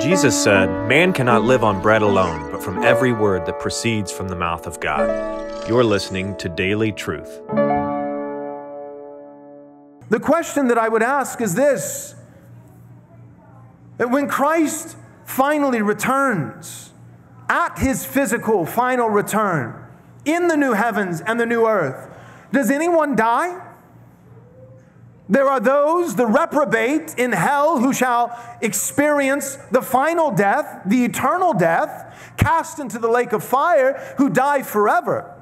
Jesus said, Man cannot live on bread alone, but from every word that proceeds from the mouth of God. You're listening to Daily Truth. The question that I would ask is this that when Christ finally returns, at his physical final return, in the new heavens and the new earth, does anyone die? There are those, the reprobate in hell, who shall experience the final death, the eternal death, cast into the lake of fire, who die forever.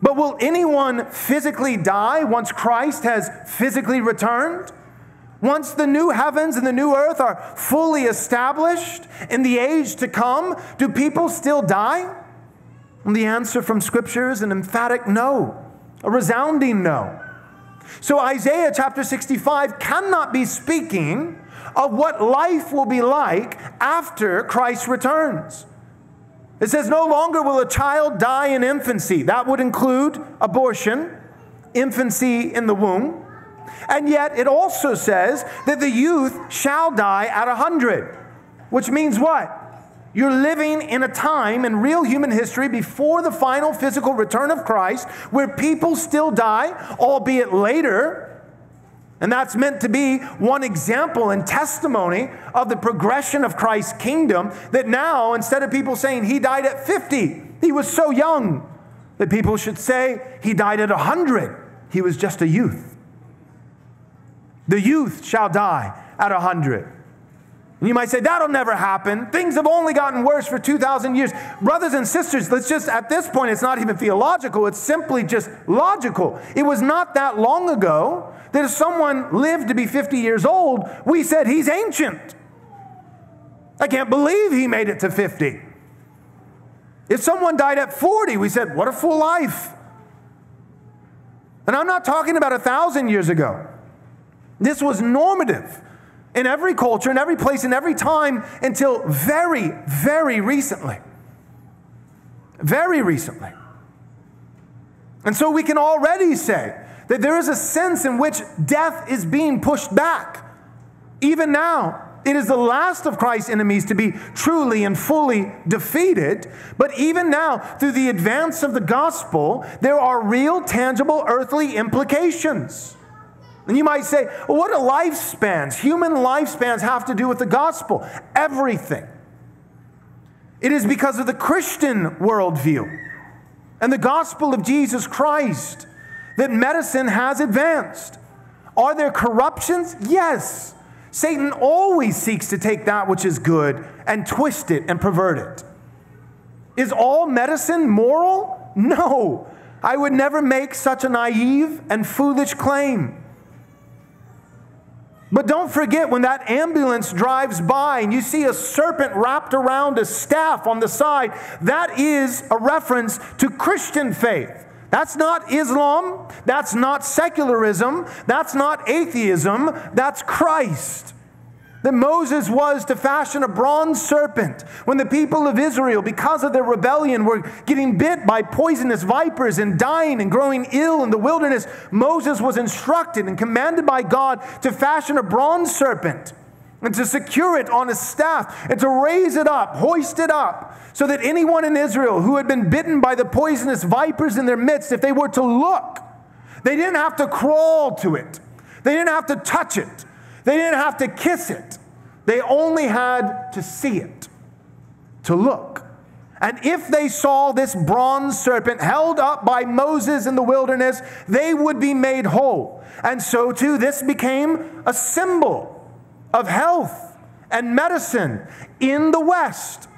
But will anyone physically die once Christ has physically returned? Once the new heavens and the new earth are fully established in the age to come, do people still die? And the answer from Scripture is an emphatic no, a resounding no. So Isaiah chapter 65 cannot be speaking of what life will be like after Christ returns. It says, No longer will a child die in infancy. That would include abortion, infancy in the womb. And yet it also says that the youth shall die at a hundred, which means what? You're living in a time in real human history before the final physical return of Christ where people still die, albeit later. And that's meant to be one example and testimony of the progression of Christ's kingdom. That now, instead of people saying he died at 50, he was so young, that people should say he died at 100, he was just a youth. The youth shall die at 100. And you might say, that'll never happen. Things have only gotten worse for 2,000 years. Brothers and sisters, let's just, at this point, it's not even theological, it's simply just logical. It was not that long ago that if someone lived to be 50 years old, we said he's ancient. I can't believe he made it to 50. If someone died at 40, we said, what a full life. And I'm not talking about a thousand years ago. This was normative in every culture, in every place, in every time until very, very recently. Very recently. And so we can already say that there is a sense in which death is being pushed back. Even now, it is the last of Christ's enemies to be truly and fully defeated. But even now, through the advance of the gospel, there are real, tangible earthly implications. And you might say, well, what do lifespans, human lifespans, have to do with the gospel? Everything. It is because of the Christian worldview and the gospel of Jesus Christ that medicine has advanced. Are there corruptions? Yes. Satan always seeks to take that which is good and twist it and pervert it. Is all medicine moral? No. I would never make such a naive and foolish claim. But don't forget when that ambulance drives by and you see a serpent wrapped around a staff on the side, that is a reference to Christian faith. That's not Islam. That's not secularism. That's not atheism. That's Christ that Moses was to fashion a bronze serpent when the people of Israel, because of their rebellion, were getting bit by poisonous vipers and dying and growing ill in the wilderness. Moses was instructed and commanded by God to fashion a bronze serpent and to secure it on a staff and to raise it up, hoist it up, so that anyone in Israel who had been bitten by the poisonous vipers in their midst, if they were to look, they didn't have to crawl to it, they didn't have to touch it. They didn't have to kiss it, they only had to see it, to look. And if they saw this bronze serpent held up by Moses in the wilderness, they would be made whole. And so, too, this became a symbol of health and medicine in the West.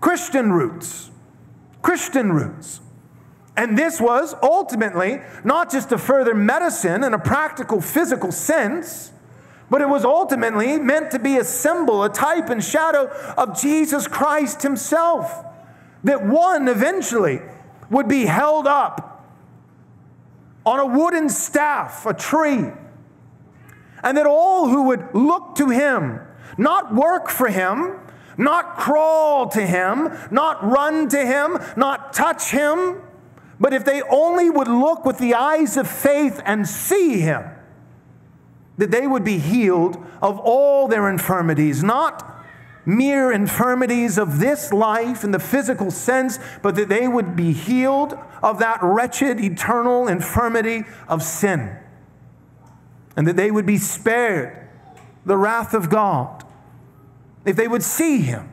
Christian roots. Christian roots. And this was ultimately not just a further medicine in a practical physical sense, but it was ultimately meant to be a symbol, a type and shadow of Jesus Christ himself. That one eventually would be held up on a wooden staff, a tree, and that all who would look to him, not work for him, not crawl to him, not run to him, not touch him, but if they only would look with the eyes of faith and see him, that they would be healed of all their infirmities, not mere infirmities of this life in the physical sense, but that they would be healed of that wretched eternal infirmity of sin. And that they would be spared the wrath of God if they would see Him.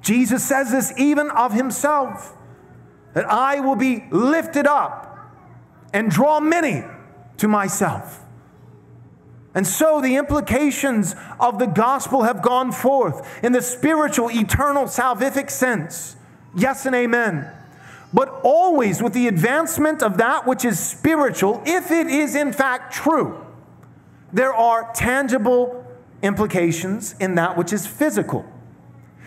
Jesus says this even of Himself that I will be lifted up and draw many to myself. And so the implications of the gospel have gone forth in the spiritual, eternal, salvific sense. Yes and amen. But always with the advancement of that which is spiritual, if it is in fact true, there are tangible implications in that which is physical.